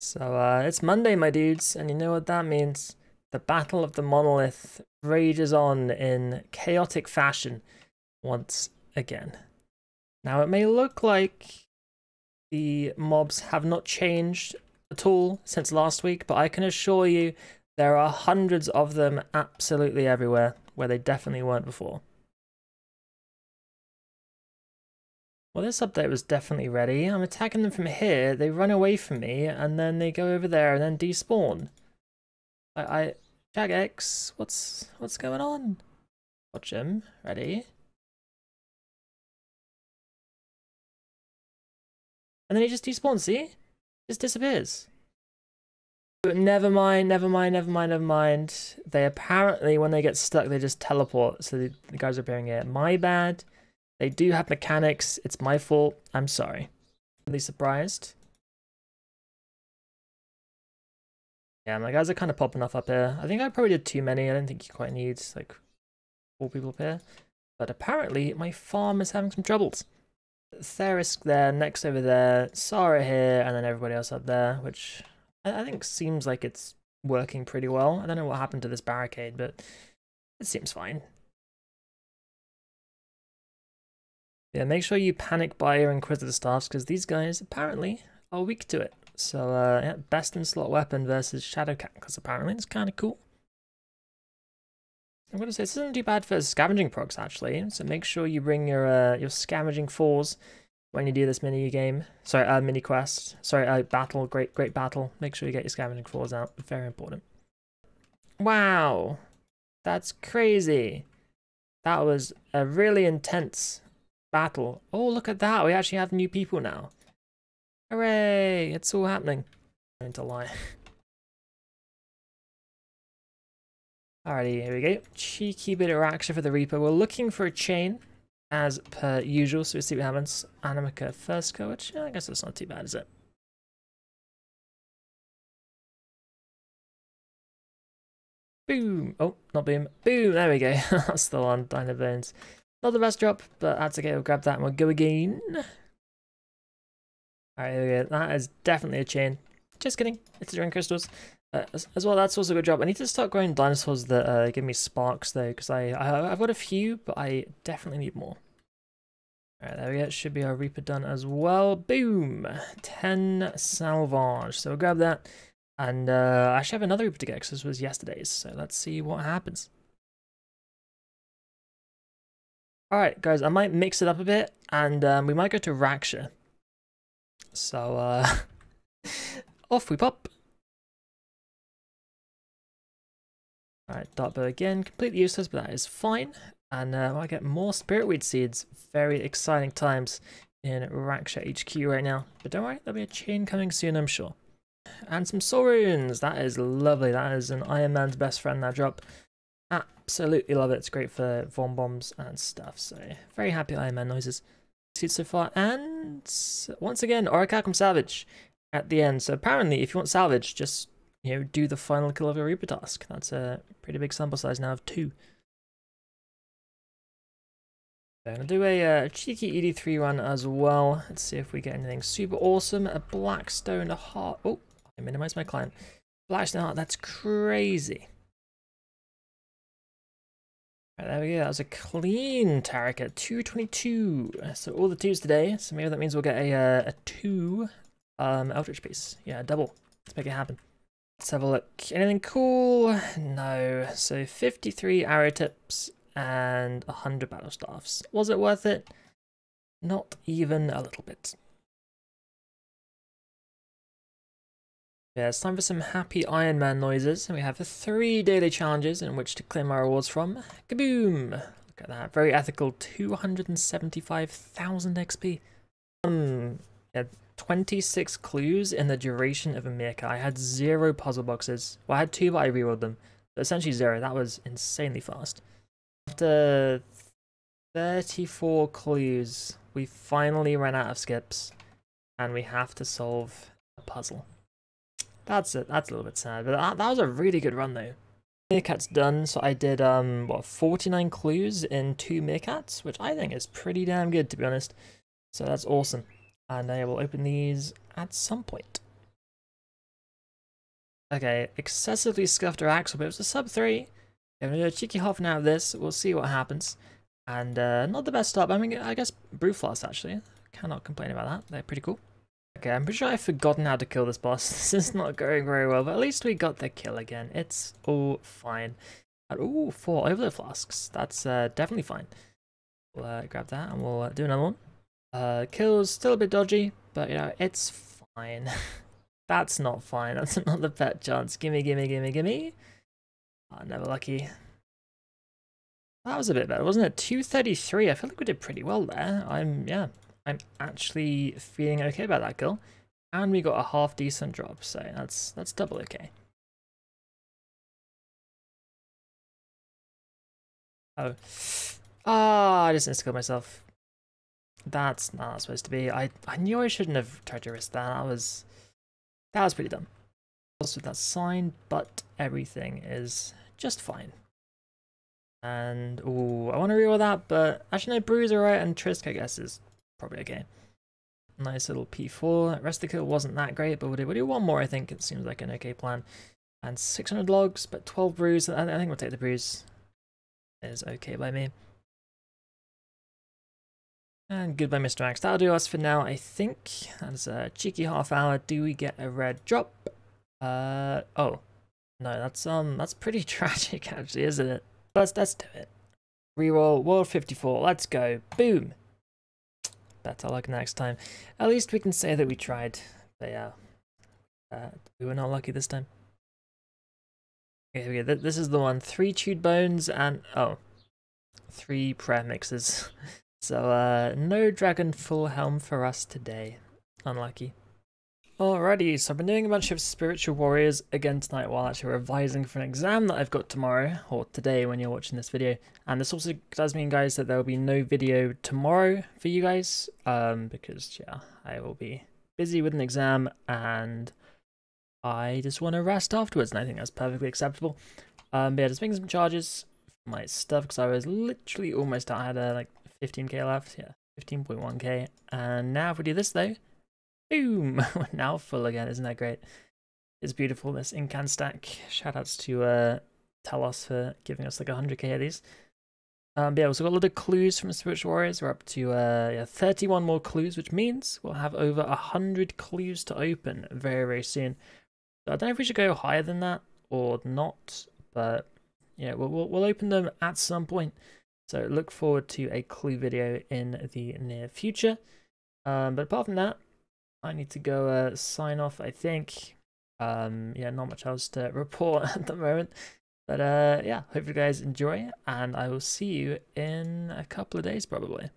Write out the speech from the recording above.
So uh, it's Monday, my dudes, and you know what that means. The Battle of the Monolith rages on in chaotic fashion once again. Now, it may look like the mobs have not changed at all since last week, but I can assure you there are hundreds of them absolutely everywhere where they definitely weren't before. Well, this update was definitely ready. I'm attacking them from here, they run away from me, and then they go over there and then despawn. I, I Jagex, what's what's going on? Watch him. Ready? And then he just despawns, see? Just disappears. But never mind, never mind, never mind, never mind. They apparently, when they get stuck, they just teleport. So the, the guys are appearing here. My bad. They do have mechanics. It's my fault. I'm sorry. Really surprised. Yeah, my guys are kind of popping off up here. I think I probably did too many. I don't think you quite need like four people up here. But apparently my farm is having some troubles. Therisk there, next over there, Sara here, and then everybody else up there, which I, I think seems like it's working pretty well. I don't know what happened to this barricade, but it seems fine. Yeah, make sure you panic buy your Inquisitor staffs because these guys apparently are weak to it. So uh, yeah, best in slot weapon versus Shadowcat because apparently it's kind of cool. I'm gonna say this isn't too bad for scavenging procs actually. So make sure you bring your uh, your scavenging fours when you do this mini game. Sorry, uh, mini quest. Sorry, uh, battle. Great, great battle. Make sure you get your scavenging fours out. Very important. Wow, that's crazy. That was a really intense battle. Oh, look at that. We actually have new people now. Hooray! It's all happening. I'm to lie. Alrighty, here we go. Cheeky bit of action for the Reaper. We're looking for a chain, as per usual, so we'll see what happens. Animica first go, which yeah, I guess that's not too bad, is it? Boom! Oh, not boom. Boom! There we go. that's the one. Dino Bones. Not the best drop, but that's okay. We'll grab that and we'll go again. Alright, there we go. that is definitely a chain. Just kidding. It's a drink crystals. Uh, as, as, well, that's also a good job. I need to start growing dinosaurs that uh, give me sparks, though, because I, I, I've got a few, but I definitely need more. Alright, there we go. Should be our Reaper done as well. Boom! 10 salvage. So we'll grab that. And uh, I actually have another Reaper to get, because this was yesterday's. So let's see what happens. Alright, guys, I might mix it up a bit, and um, we might go to Raksha. So, uh, off we pop. Alright, Dartbow again, completely useless, but that is fine. And uh, I get more Spiritweed Seeds. Very exciting times in Raksha HQ right now. But don't worry, there'll be a chain coming soon, I'm sure. And some Soul Runes. That is lovely. That is an Iron Man's best friend, that drop. Absolutely love it. It's great for Vuln Bombs and stuff. So very happy Iron Man noises See it so far. And once again, Orichalcum Salvage at the end. So apparently, if you want salvage, just you know do the final kill of a Reaper task. That's a pretty big sample size now of two. Gonna do a uh, cheeky ED3 run as well. Let's see if we get anything super awesome. A Blackstone a Heart. Oh, I minimized my client. Blackstone Heart. That's crazy. Right, there we go, that was a clean Taric at 222. So all the twos today, so maybe that means we'll get a, uh, a two um, Eldritch piece. Yeah, double. Let's make it happen. Let's have a look. Anything cool? No. So 53 arrow tips and 100 battle staffs. Was it worth it? Not even a little bit. Yeah, it's time for some happy Iron Man noises. And we have three daily challenges in which to claim our rewards from. Kaboom! Look at that. Very ethical. 275,000 XP. Um, yeah, 26 clues in the duration of a. I had zero puzzle boxes. Well, I had two, but I rerolled them. But essentially zero. That was insanely fast. After 34 clues, we finally ran out of skips. And we have to solve a puzzle. That's it. That's a little bit sad, but that, that was a really good run though. Meerkat's done, so I did um what 49 clues in two meerkats, which I think is pretty damn good to be honest. So that's awesome, and I will open these at some point. Okay, excessively scuffed Araxxor, but it was a sub 3. I'm going to do a cheeky half hour of this. We'll see what happens. And uh, not the best start, I mean, I guess Brewfloss actually. Cannot complain about that. They're pretty cool. Okay, I'm pretty sure I've forgotten how to kill this boss. This is not going very well, but at least we got the kill again. It's all fine. Oh, four overload flasks. That's uh, definitely fine. We'll uh, grab that and we'll uh, do another one. Uh, kill's still a bit dodgy, but you know, it's fine. That's not fine. That's not the pet chance. Gimme, gimme, gimme, gimme. Oh, never lucky. That was a bit better, wasn't it? 233. I feel like we did pretty well there. I'm, yeah, I'm actually feeling okay about that kill. And we got a half decent drop, so that's that's double okay. Oh. Ah, oh, I just insta myself. That's not supposed to be. I, I knew I shouldn't have tried to risk that. That was that was pretty dumb. Also that sign, but everything is just fine. And oh, I want to reroll that, but actually no, Brews alright, and Trisk I guess is probably okay. Nice little P4. Rest of the kill wasn't that great, but we'll do, we'll do one more. I think it seems like an okay plan. And 600 logs, but 12 brews. I, I think we'll take the brews. Is okay by me. And goodbye, Mr. Max. That'll do us for now, I think. That's a cheeky half hour. Do we get a red drop? Uh, oh. No, that's, um, that's pretty tragic, actually, isn't it? Let's, let's do it. Reroll, World 54, let's go. Boom! Better luck next time. At least we can say that we tried. But yeah, uh, we were not lucky this time. Okay, here we go. This is the one. Three chewed bones and, oh, three prayer mixes. So, uh, no Dragon Full Helm for us today. Unlucky. Alrighty, so I've been doing a bunch of Spiritual Warriors again tonight while actually revising for an exam that I've got tomorrow, or today when you're watching this video. And this also does mean, guys, that there will be no video tomorrow for you guys, um, because, yeah, I will be busy with an exam, and I just want to rest afterwards, and I think that's perfectly acceptable. Um, but yeah, just making some charges for my stuff, because I was literally almost out. I had, a, like, 15k left, yeah, 15.1k. And now if we do this though, boom, now full again, isn't that great? It's beautiful, this Incan stack. Shoutouts to uh, Talos for giving us like 100k of these. Um, but yeah, got a lot of clues from Spiritual Warriors. We're up to uh, yeah, 31 more clues, which means we'll have over 100 clues to open very, very soon. So I don't know if we should go higher than that or not, but yeah, we'll, we'll, we'll open them at some point. So look forward to a clue video in the near future. Um, but apart from that, I need to go uh, sign off, I think. Um, yeah, not much else to report at the moment. But uh, yeah, hope you guys enjoy, and I will see you in a couple of days probably.